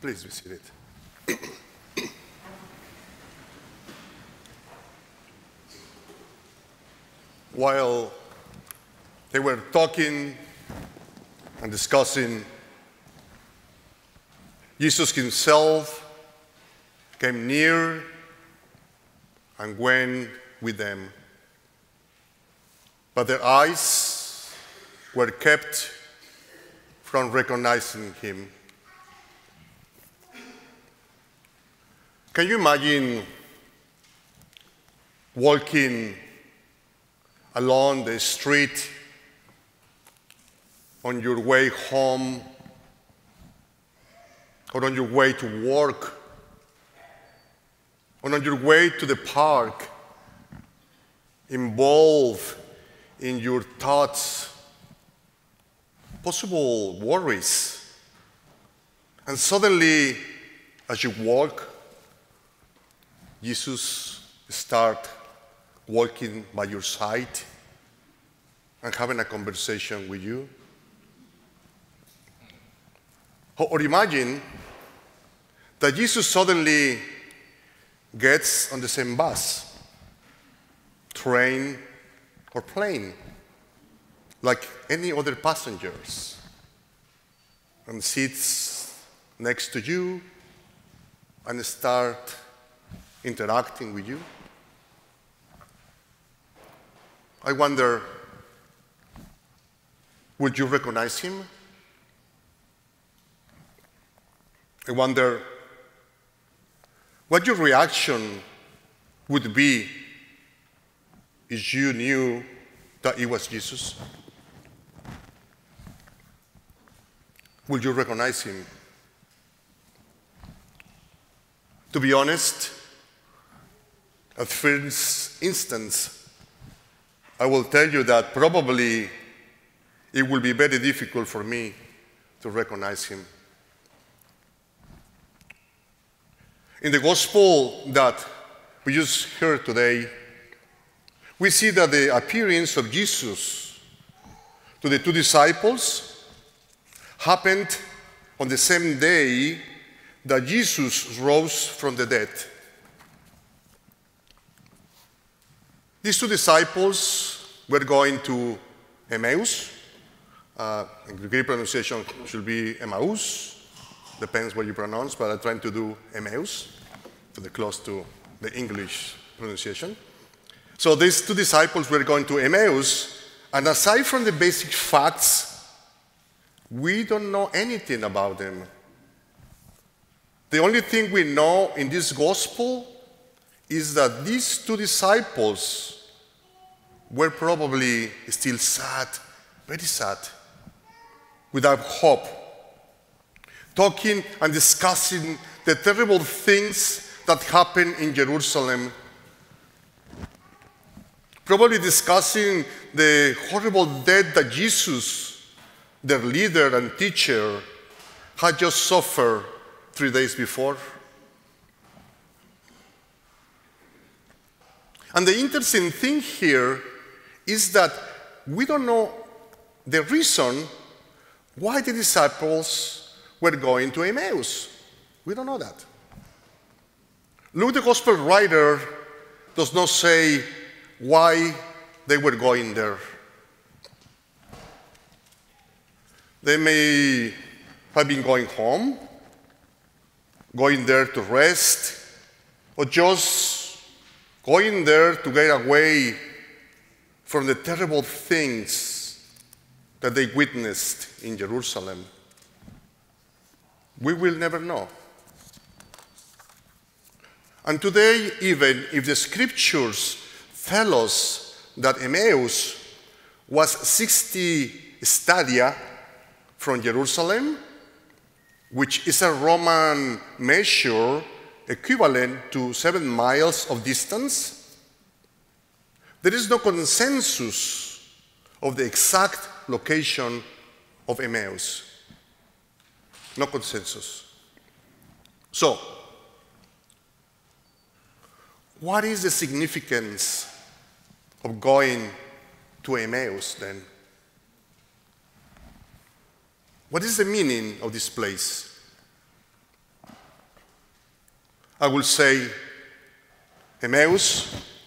Please be seated. While they were talking and discussing, Jesus himself came near and went with them. But their eyes were kept from recognizing him. Can you imagine walking along the street on your way home or on your way to work or on your way to the park, involved in your thoughts, possible worries, and suddenly, as you walk, Jesus start walking by your side and having a conversation with you. Or imagine that Jesus suddenly gets on the same bus, train, or plane, like any other passengers, and sits next to you and start interacting with you. I wonder, would you recognize him? I wonder what your reaction would be if you knew that it was Jesus. Would you recognize him? To be honest, at first instance, I will tell you that probably it will be very difficult for me to recognize him. In the gospel that we just heard today, we see that the appearance of Jesus to the two disciples happened on the same day that Jesus rose from the dead. These two disciples were going to Emmaus. Uh, the Greek pronunciation should be Emmaus, depends what you pronounce, but I'm trying to do Emmaus, to the close to the English pronunciation. So these two disciples were going to Emmaus, and aside from the basic facts, we don't know anything about them. The only thing we know in this gospel is that these two disciples were probably still sad, very sad, without hope talking and discussing the terrible things that happened in Jerusalem. Probably discussing the horrible death that Jesus, their leader and teacher, had just suffered three days before. And the interesting thing here is that we don't know the reason why the disciples were going to Emmaus. We don't know that. Luke, the gospel writer, does not say why they were going there. They may have been going home, going there to rest, or just going there to get away from the terrible things that they witnessed in Jerusalem. We will never know. And today, even if the scriptures tell us that Emmaus was 60 stadia from Jerusalem, which is a Roman measure equivalent to seven miles of distance, there is no consensus of the exact location of Emmaus. No consensus. So, what is the significance of going to Emmaus then? What is the meaning of this place? I will say Emmaus,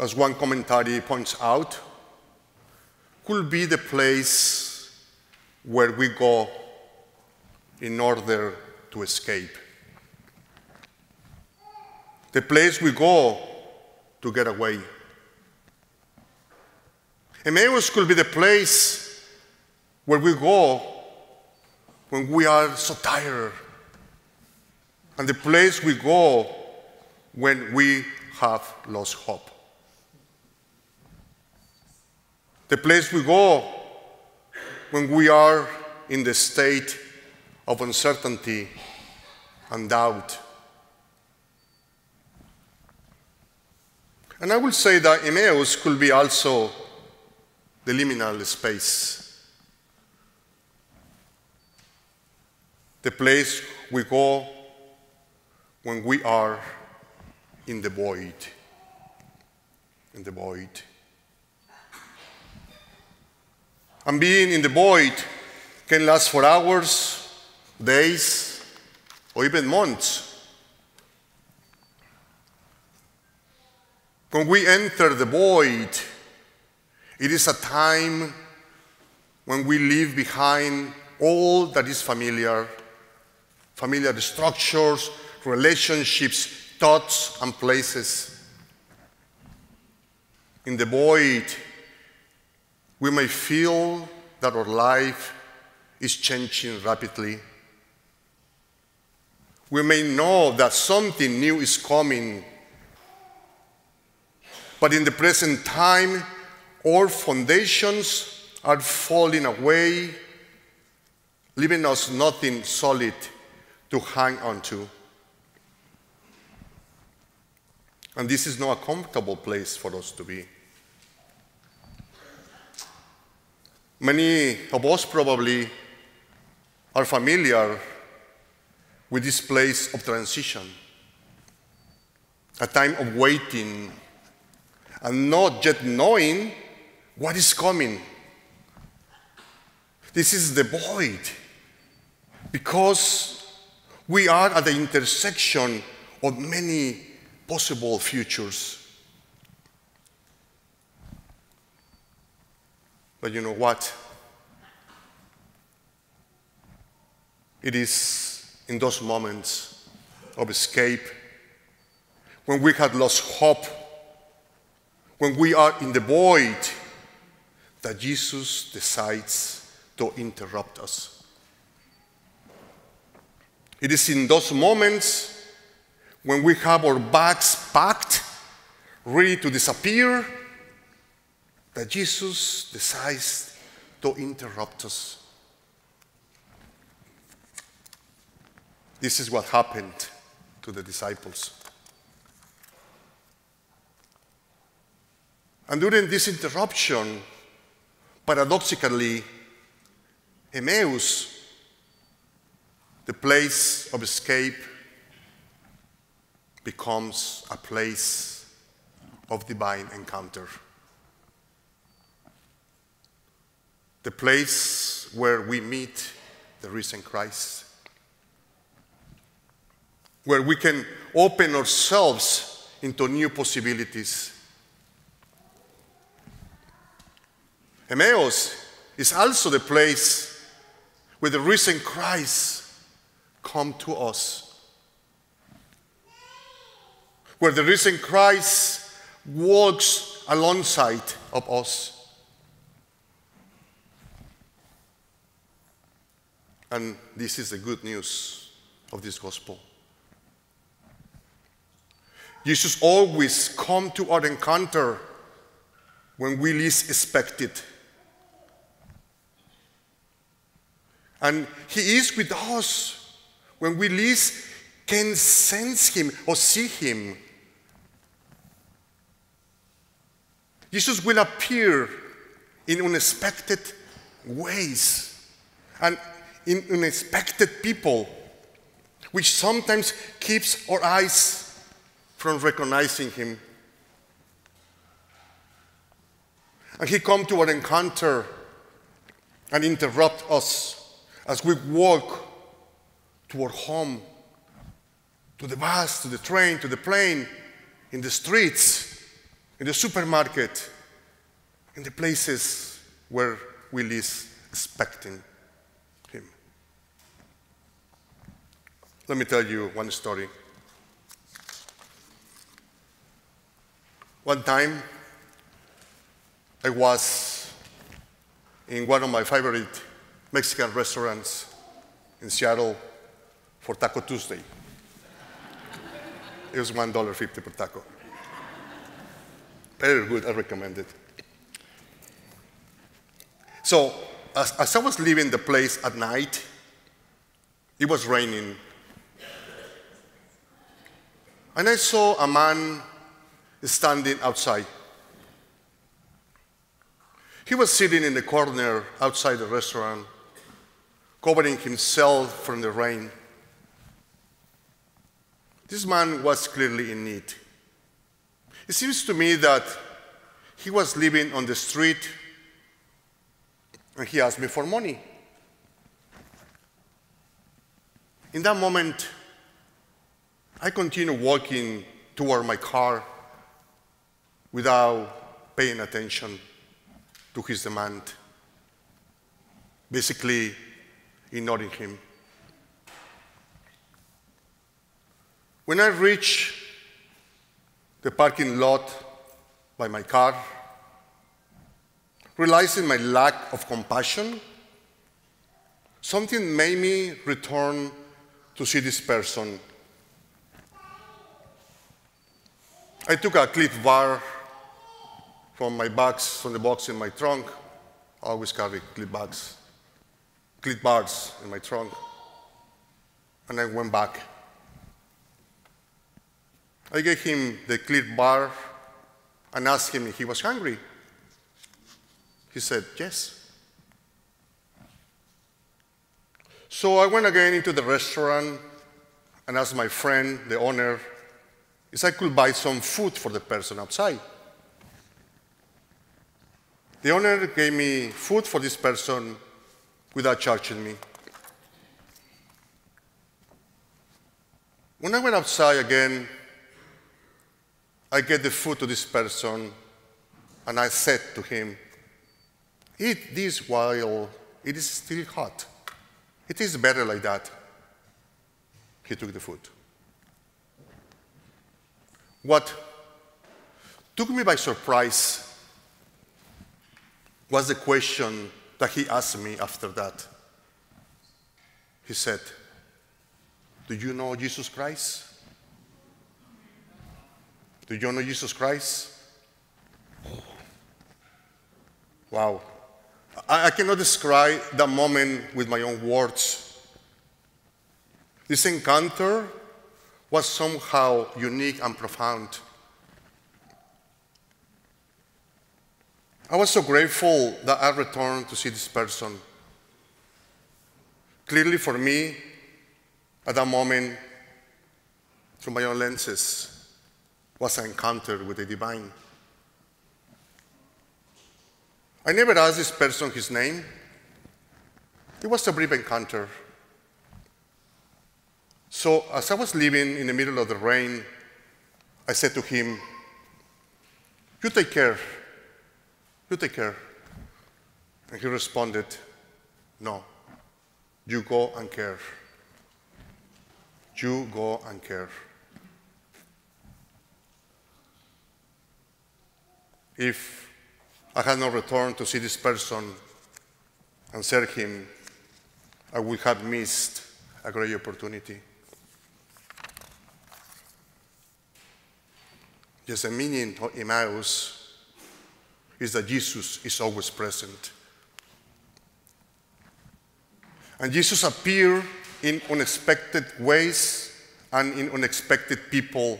as one commentary points out, could be the place where we go in order to escape. The place we go to get away. Emmaus could be the place where we go when we are so tired, and the place we go when we have lost hope. The place we go when we are in the state of uncertainty and doubt. And I will say that Emmaus could be also the liminal space, the place we go when we are in the void. In the void. And being in the void can last for hours, days, or even months. When we enter the void, it is a time when we leave behind all that is familiar, familiar structures, relationships, thoughts, and places. In the void, we may feel that our life is changing rapidly. We may know that something new is coming. But in the present time, our foundations are falling away, leaving us nothing solid to hang on to. And this is not a comfortable place for us to be. Many of us probably are familiar with this place of transition, a time of waiting and not yet knowing what is coming. This is the void because we are at the intersection of many possible futures. But you know what? It is in those moments of escape when we had lost hope, when we are in the void, that Jesus decides to interrupt us. It is in those moments when we have our bags packed, ready to disappear, that Jesus decides to interrupt us. This is what happened to the disciples. And during this interruption, paradoxically, Emmaus, the place of escape, becomes a place of divine encounter. The place where we meet the risen Christ, where we can open ourselves into new possibilities. Emmaus is also the place where the risen Christ come to us. Where the risen Christ walks alongside of us. And this is the good news of this gospel. Jesus always come to our encounter when we least expect it. And he is with us when we least can sense him or see him. Jesus will appear in unexpected ways and in unexpected people, which sometimes keeps our eyes from recognizing him. And he come to our encounter and interrupt us as we walk to our home, to the bus, to the train, to the plane, in the streets, in the supermarket, in the places where we least expecting him. Let me tell you one story. One time, I was in one of my favorite Mexican restaurants in Seattle for Taco Tuesday. It was $1.50 per taco. Very good, I recommend it. So, as, as I was leaving the place at night, it was raining. And I saw a man standing outside. He was sitting in the corner outside the restaurant, covering himself from the rain. This man was clearly in need. It seems to me that he was living on the street and he asked me for money. In that moment, I continue walking toward my car without paying attention to his demand, basically ignoring him. When I reach the parking lot by my car, realizing my lack of compassion, something made me return to see this person. I took a clip bar from my bags, from the box in my trunk. I always carry clip bags, Clif bars in my trunk. And I went back. I gave him the clip bar and asked him if he was hungry. He said, Yes. So I went again into the restaurant and asked my friend, the owner, if I could buy some food for the person outside. The owner gave me food for this person without charging me. When I went outside again, I gave the food to this person and I said to him, Eat this while it is still hot. It is better like that. He took the food. What took me by surprise was the question that he asked me after that. He said, Do you know Jesus Christ? Do you know Jesus Christ? Oh, wow. I, I cannot describe that moment with my own words. This encounter was somehow unique and profound. I was so grateful that I returned to see this person. Clearly, for me, at that moment, through my own lenses, was an encounter with the divine. I never asked this person his name. It was a brief encounter. So, as I was leaving in the middle of the rain, I said to him, You take care. You take care. And he responded, No, you go and care. You go and care. If I had not returned to see this person and serve him, I would have missed a great opportunity. Yes, the meaning of Emmaus is that Jesus is always present. And Jesus appeared in unexpected ways and in unexpected people.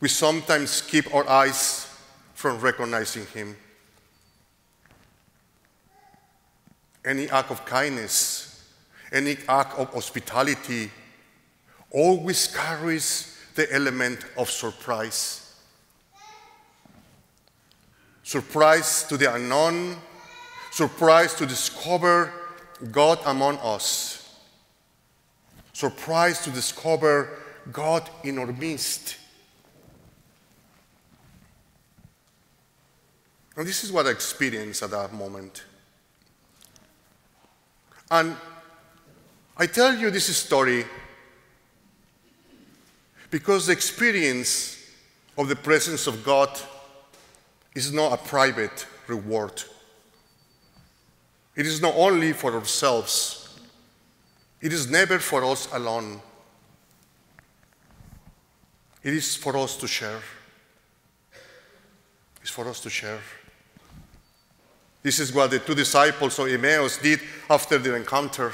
We sometimes keep our eyes from recognizing Him. Any act of kindness, any act of hospitality always carries the element of surprise. Surprise to the unknown, surprise to discover God among us. surprise to discover God in our midst. And this is what I experienced at that moment. And I tell you this story because the experience of the presence of God is not a private reward. It is not only for ourselves, it is never for us alone. It is for us to share. It's for us to share. This is what the two disciples of Emmaus did after their encounter.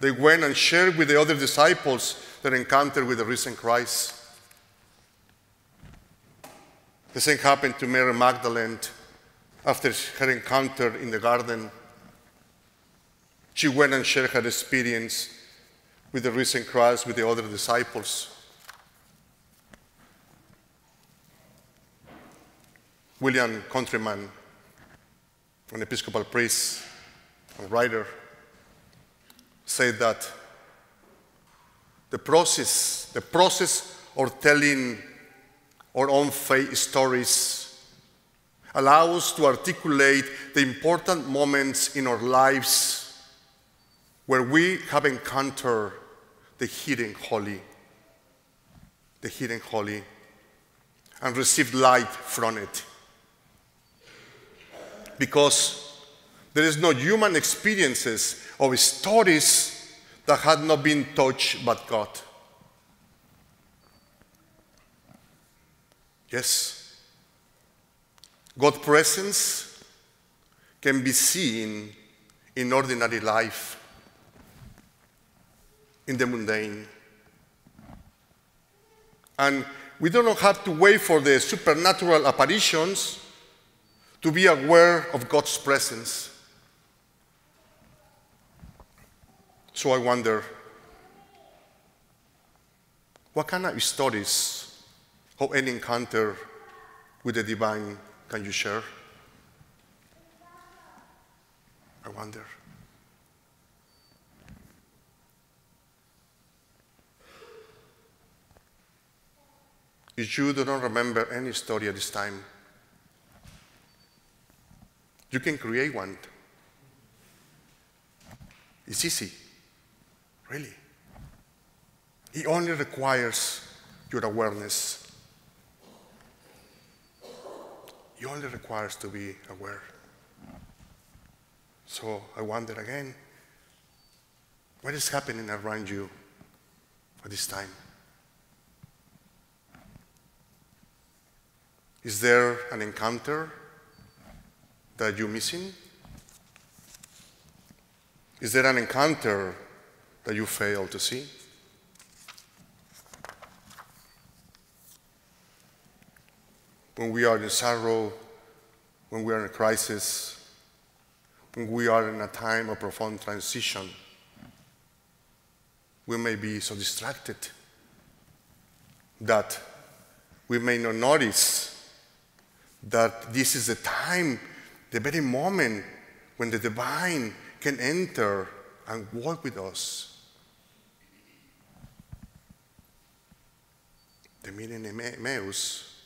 They went and shared with the other disciples their encounter with the risen Christ. The same happened to Mary Magdalene after her encounter in the garden. She went and shared her experience with the risen Christ with the other disciples. William Countryman an Episcopal priest and writer, said that the process, the process of telling our own faith stories allows us to articulate the important moments in our lives where we have encountered the hidden holy, the hidden holy, and received light from it. Because there is no human experiences or stories that had not been touched by God. Yes, God's presence can be seen in ordinary life, in the mundane. And we do not have to wait for the supernatural apparitions to be aware of God's presence. So I wonder what kind of stories of any encounter with the divine can you share? I wonder. If you do not remember any story at this time, you can create one. It's easy, really. It only requires your awareness. It only requires to be aware. So I wonder again, what is happening around you at this time? Is there an encounter that you're missing? Is there an encounter that you fail to see? When we are in sorrow, when we are in a crisis, when we are in a time of profound transition, we may be so distracted that we may not notice that this is the time the very moment when the divine can enter and walk with us. The meaning of Emmaus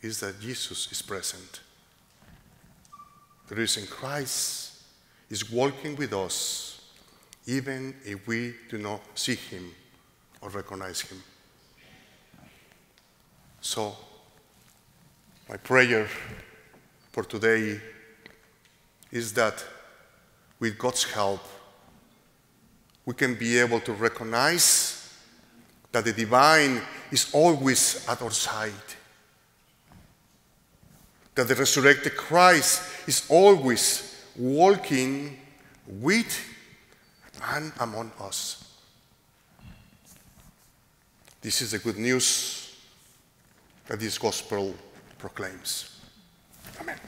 is that Jesus is present. The risen Christ is walking with us even if we do not see him or recognize him. So, my prayer for today is that with God's help, we can be able to recognize that the divine is always at our side. That the resurrected Christ is always walking with and among us. This is the good news that this gospel proclaims. Amen.